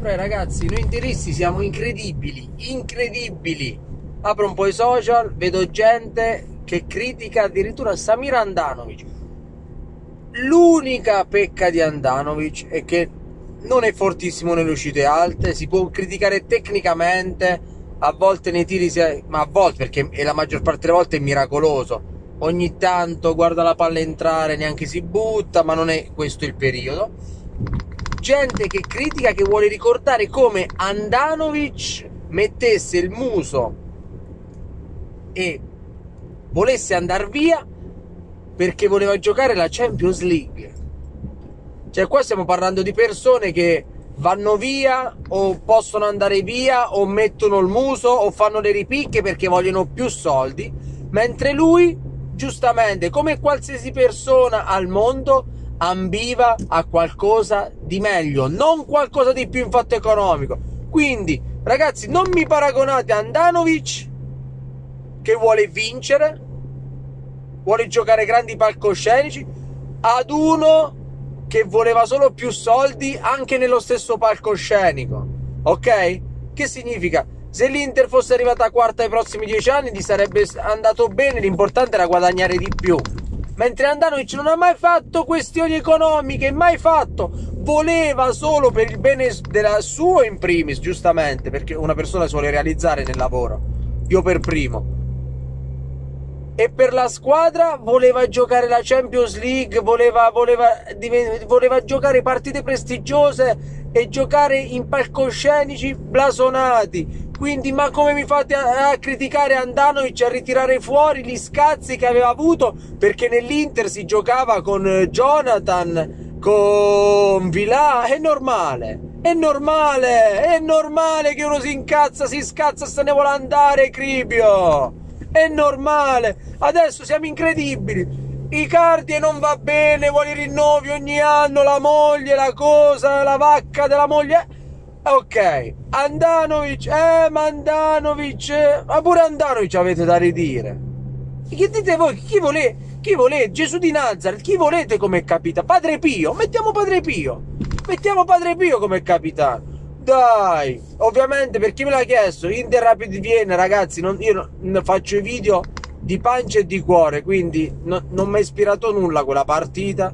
Però ragazzi, noi interisti siamo incredibili, incredibili. Apro un po' i social, vedo gente che critica addirittura Samir Andanovic. L'unica pecca di Andanovic è che non è fortissimo nelle uscite alte, si può criticare tecnicamente, a volte nei tiri, ma a volte perché la maggior parte delle volte è miracoloso. Ogni tanto guarda la palla entrare, neanche si butta, ma non è questo il periodo. Gente che critica, che vuole ricordare come Andanovic mettesse il muso e volesse andare via perché voleva giocare la Champions League. Cioè, qua stiamo parlando di persone che vanno via o possono andare via o mettono il muso o fanno le ripicche perché vogliono più soldi, mentre lui, giustamente, come qualsiasi persona al mondo, ambiva a qualcosa di meglio, non qualcosa di più in fatto economico. Quindi, ragazzi, non mi paragonate a Andanovic che vuole vincere, vuole giocare grandi palcoscenici, ad uno che voleva solo più soldi anche nello stesso palcoscenico. Ok? Che significa? Se l'Inter fosse arrivata quarta ai prossimi dieci anni, gli sarebbe andato bene, l'importante era guadagnare di più. Mentre Andanovic non ha mai fatto questioni economiche, mai fatto. Voleva solo per il bene della sua in primis, giustamente, perché una persona si vuole realizzare nel lavoro. Io per primo e per la squadra voleva giocare la Champions League, voleva, voleva, voleva, giocare partite prestigiose e giocare in palcoscenici blasonati. Quindi, ma come mi fate a, a criticare Andanovic a ritirare fuori gli scazzi che aveva avuto? Perché nell'Inter si giocava con Jonathan, con Vilà, è normale. È normale, è normale che uno si incazza, si scazza, se ne vuole andare, Cribio è normale. Adesso siamo incredibili. Icardi non va bene, vuole i rinnovi ogni anno, la moglie, la cosa, la vacca della moglie. Ok, Andanovic, eh, ma Andanovic, ma pure Andanovic avete da ridire. Che dite voi? Chi volete? Chi volete? Gesù di Nazareth, chi volete come capitano? Padre Pio, mettiamo Padre Pio. Mettiamo Padre Pio come capitano dai! Ovviamente per chi me l'ha chiesto, Inter Rapid Vienna, ragazzi, non, io non faccio i video di pancia e di cuore, quindi no, non mi ha ispirato nulla quella partita.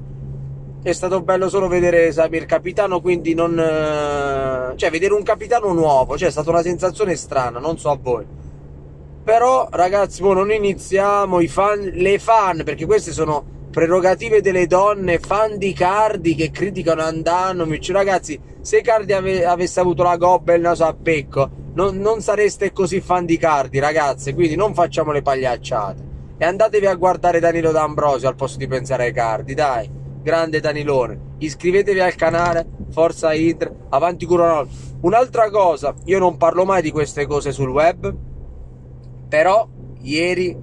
È stato bello solo vedere Samir capitano, quindi non. Eh, cioè, vedere un capitano nuovo, cioè, è stata una sensazione strana, non so a voi. Però, ragazzi, mo non iniziamo i fan, le fan, perché queste sono prerogative delle donne, fan di Cardi che criticano Andanovic. Ragazzi, se Cardi ave- avesse avuto la gobba e il naso a becco, non, non sareste così fan di Cardi, ragazze. Quindi non facciamo le pagliacciate. E andatevi a guardare Danilo D'Ambrosio al posto di pensare ai Cardi, dai. Grande Danilone. Iscrivetevi al canale, Forza Inter, avanti Curonol. Un'altra cosa, io non parlo mai di queste cose sul web, però ieri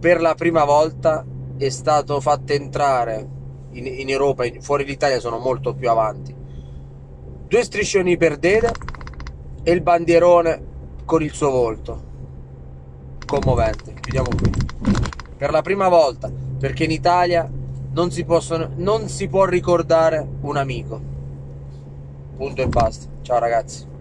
per la prima volta è stato fatto entrare in, in Europa, in, fuori l'Italia sono molto più avanti. Due striscioni per Dede e il bandierone con il suo volto. Commovente. Chiudiamo qui. Per la prima volta, perché in Italia non si, possono, non si può ricordare un amico. Punto e basta. Ciao ragazzi.